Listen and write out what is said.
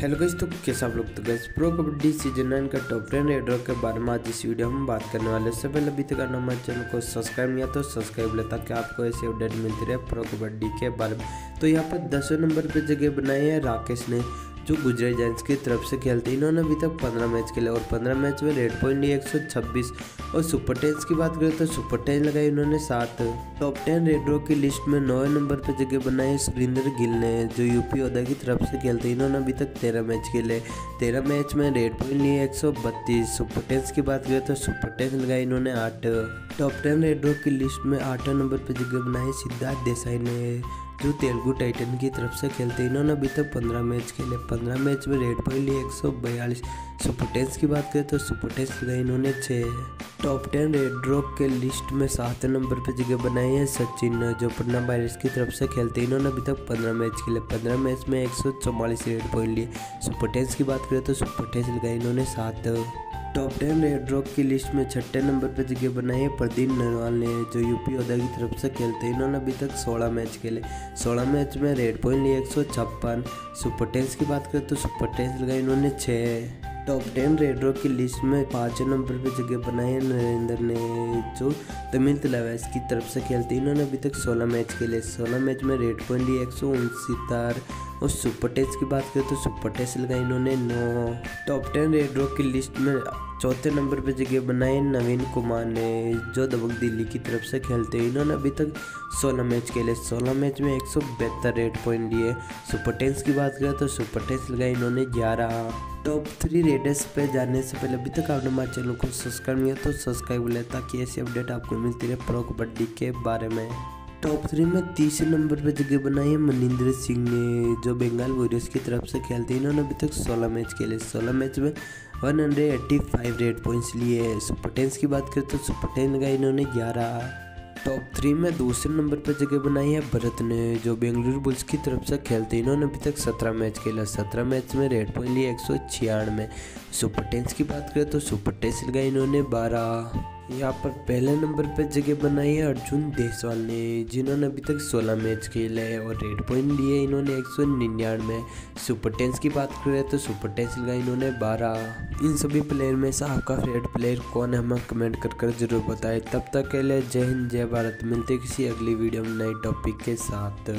Hello guys तो कैसे आप लोग? तो guys pro kabaddi season nine का टॉप टेन रेडर के बारे में आज इस वीडियो में बात करने वाले सब अभी तक हमारे चैनल को सब्सक्राइब नहीं तो सब्सक्राइब ले ताकि आपको ऐसे अपडेट मिलती रहे प्रो कबड्डी के बारे में। तो यहाँ पर दसवें नंबर पे जगह बनाई है राकेश ने। जो गुजरात जाइंट्स की तरफ़ से खेलते हैं। इन्होंने अभी तक पंद्रह मैच खेले और पंद्रह मैच में रेड पॉइंट लिए एक सौ छब्बीस और सुपर टेंस की बात करें तो सुपर टेंस लगाई उन्होंने सात। टॉप टेन रेडरो की लिस्ट में नौ नंबर पर जगह बनाई सुरेंद्र गिल ने, जो यूपी ओदा की तरफ़ से खेलते हैं। इन्होंने अभी तक तेरह मैच खेले। तेरह मैच में रेड पॉइंट लिए एक सौ बत्तीस। सुपर टेंस की बात करें तो सुपर टेंस लगाई इन्होंने आठ। टॉप टेन रेडरो की लिस्ट में आठ नंबर पर जगह बनाई सिद्धार्थ देसाई ने। जो तेलुगु टाइटन की तरफ़ से खेलते हैं। इन्होंने अभी तक पंद्रह मैच खेले। पंद्रह मैच में रेड पॉइंट लिए, एक सौ बयालीस। की बात करें तो सुपर टेंस लगाई इन्होंने छः टॉप टेन रेड रॉक के लिस्ट में सात नंबर पर जगह बनाई है। सचिन जो पटना बायर्स की तरफ़ से खेलते हैं। इन्होंने अभी तक पंद्रह मैच खेले। पंद्रह मैच में एक सौ चौवालीस रेड पॉइंट लिए। सुपर टेंस की बात करें तो सुपर टेंस लगाई इन्होंने सात टॉप टेन रॉक की लिस्ट में छठे नंबर पर जगह बनाई है प्रदीप नरवाल ने, जो यूपी ओदा की तरफ़ से खेलते हैं। इन्होंने अभी तक 16 मैच खेले। 16 मैच में रेड पॉइंट लिए, एक सौ छप्पन। सुपर टेंस की बात करें तो सुपर टेंस लगाई इन्होंने छः टॉप टेन रेड रॉक की लिस्ट में पाँचवें नंबर पर जगह बनाई है नरेंद्र ने, जो तमिल तलावैस की तरफ़ से खेलते हैं। इन्होंने अभी तक 16 मैच खेले। 16 मैच में रेड पॉइंट लिए, एक सौ और सुपर टेस्ट की बात करें तो सुपर टेस्ट लगाई इन्होंने, नौ टॉप टेन रेड रॉक की लिस्ट में चौथे नंबर पर जगह बनाए नवीन कुमार ने, जो दबक दिल्ली की तरफ़ से खेलते हैं। इन्होंने अभी तक 16 मैच खेले 16 मैच में एक सौ रेड पॉइंट लिए सुपर टेंस की बात करें तो सुपर टेंस लगाए इन्होंने ग्यारह। टॉप थ्री रेडर्स पे जाने से पहले अभी तक आपने हमारे चैनल को सब्सक्राइब किया तो सब्सक्राइब ले, ताकि ऐसी अपडेट आपको मिलती रहे प्रो कबड्डी के बारे में। टॉप थ्री में तीसरे नंबर पर जगह बनाई है मनिंदर सिंह ने, जो बंगाल वॉरियर्स की तरफ़ से खेलते हैं। इन्होंने अभी तक 16 मैच खेले। 16 मैच में 185 रेड पॉइंट्स लिए सुपर टेंस की बात करें तो सुपर टेन का इन्होंने 11 टॉप थ्री में दूसरे नंबर पर जगह बनाई है भरत ने, जो बेंगलुरु बुल्स की तरफ़ से खेलते हैं। इन्होंने अभी तक सत्रह मैच खेला। सत्रह मैच में रेड पॉइंट लिए एक सौ छियानवे। सुपर टेंस की बात करें तो सुपर टेंस लगाई इन्होंने बारह। यहाँ पर पहले नंबर पर जगह बनाई है अर्जुन देसवाल ने, जिन्होंने अभी तक 16 मैच खेले हैं और रेड पॉइंट लिए इन्होंने एक सौ निन्यानवे सुपर टेंस की बात करें तो सुपर टेंस लगाई इन्होंने 12 इन सभी प्लेयर में से आपका फेवरेट प्लेयर कौन है, हमें कमेंट कर कर ज़रूर बताएँ। तब तक के लिए जय हिंद, जय भारत। मिलते किसी अगली वीडियो में नए टॉपिक के साथ।